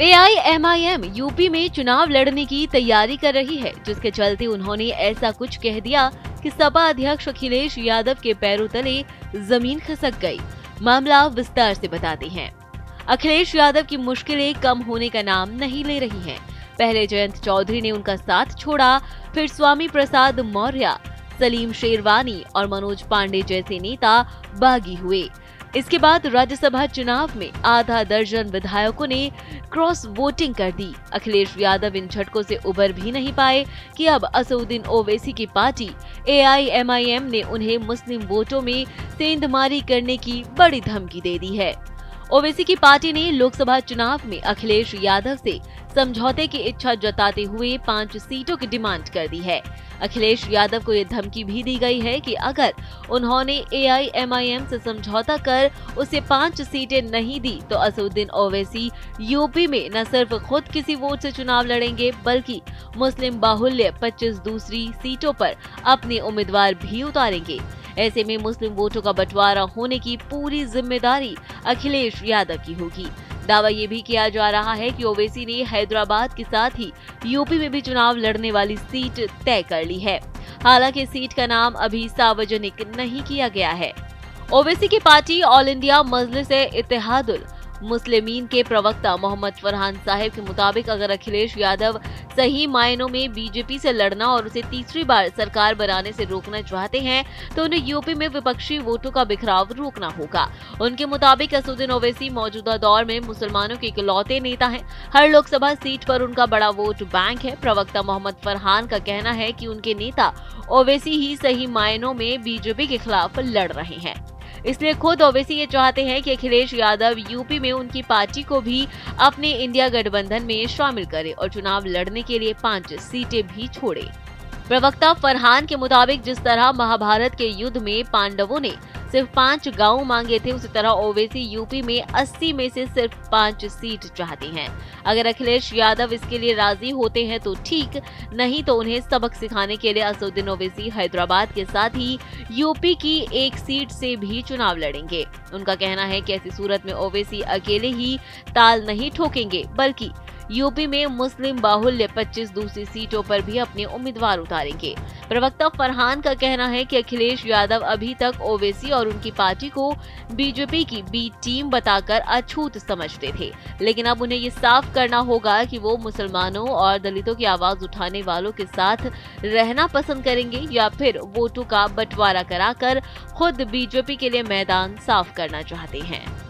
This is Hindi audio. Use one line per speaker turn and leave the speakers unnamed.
एआईएमआईएम यूपी में चुनाव लड़ने की तैयारी कर रही है, जिसके चलते उन्होंने ऐसा कुछ कह दिया कि सपा अध्यक्ष अखिलेश यादव के पैरों तले ज़मीन खिसक गई। मामला विस्तार से बताते हैं। अखिलेश यादव की मुश्किलें कम होने का नाम नहीं ले रही हैं। पहले जयंत चौधरी ने उनका साथ छोड़ा, फिर स्वामी प्रसाद मौर्य, सलीम शेरवानी और मनोज पांडे जैसे नेता बागी हुए। इसके बाद राज्यसभा चुनाव में आधा दर्जन विधायकों ने क्रॉस वोटिंग कर दी। अखिलेश यादव इन झटकों से उबर भी नहीं पाए कि अब असउद्दीन ओवैसी की पार्टी एआईएमआईएम ने उन्हें मुस्लिम वोटों में सेंधमारी करने की बड़ी धमकी दे दी है। ओवैसी की पार्टी ने लोकसभा चुनाव में अखिलेश यादव से समझौते की इच्छा जताते हुए पाँच सीटों की डिमांड कर दी है। अखिलेश यादव को ये धमकी भी दी गई है कि अगर उन्होंने एआईएमआईएम से समझौता कर उसे पाँच सीटें नहीं दी तो असउद्दीन ओवैसी यूपी में न सिर्फ़ खुद किसी वोट से चुनाव लड़ेंगे, बल्कि मुस्लिम बाहुल्य 25 दूसरी सीटों पर अपने उम्मीदवार भी उतारेंगे। ऐसे में मुस्लिम वोटों का बंटवारा होने की पूरी ज़िम्मेदारी अखिलेश यादव की होगी। दावा ये भी किया जा रहा है कि ओवैसी ने हैदराबाद के साथ ही यूपी में भी चुनाव लड़ने वाली सीट तय कर ली है। हालाँकि सीट का नाम अभी सार्वजनिक नहीं किया गया है। ओवैसी की party all India Majlis Ittehadul Muslimeen के प्रवक्ता मोहम्मद फरहान साहिब के मुताबिक अगर अखिलेश यादव सही मायनों में बीजेपी से लड़ना और उसे तीसरी बार सरकार बनाने से रोकना चाहते हैं तो उन्हें यूपी में विपक्षी वोटों का बिखराव रोकना होगा। उनके मुताबिक असुद्दीन ओवैसी मौजूदा दौर में मुसलमानों के इकलौते नेता हैं। हर लोकसभा सीट पर उनका बड़ा वोट बैंक है। प्रवक्ता मोहम्मद फरहान का कहना है की उनके नेता ओवैसी ही सही मायनों में बीजेपी के खिलाफ लड़ रहे हैं। इसलिए खुद ओवैसी ये चाहते हैं कि अखिलेश यादव यूपी में उनकी पार्टी को भी अपने इंडिया गठबंधन में शामिल करे और चुनाव लड़ने के लिए पाँच सीटें भी छोड़े। प्रवक्ता फरहान के मुताबिक जिस तरह महाभारत के युद्ध में पांडवों ने सिर्फ़ पाँच गाँव मांगे थे, उसी तरह ओवैसी यूपी में 80 में से सिर्फ़ पाँच सीट चाहते हैं। अगर अखिलेश यादव इसके लिए राज़ी होते हैं तो ठीक, नहीं तो उन्हें सबक सिखाने के लिए असुद्दीन ओवैसी हैदराबाद के साथ ही यूपी की एक सीट से भी चुनाव लड़ेंगे। उनका कहना है कि ऐसी सूरत में ओवैसी अकेले ही ताल नहीं ठोकेंगे, बल्कि यूपी में मुस्लिम बाहुल्य 25 दूसरी सीटों पर भी अपने उम्मीदवार उतारेंगे। प्रवक्ता फरहान का कहना है कि अखिलेश यादव अभी तक ओवैसी और उनकी पार्टी को बीजेपी की बी टीम बताकर अछूत समझते थे। लेकिन अब उन्हें ये साफ़ करना होगा कि वो मुसलमानों और दलितों की आवाज़ उठाने वालों के साथ रहना पसंद करेंगे या फिर वोटों का बंटवारा कराकर खुद बीजेपी के लिए मैदान साफ़ करना चाहते हैं।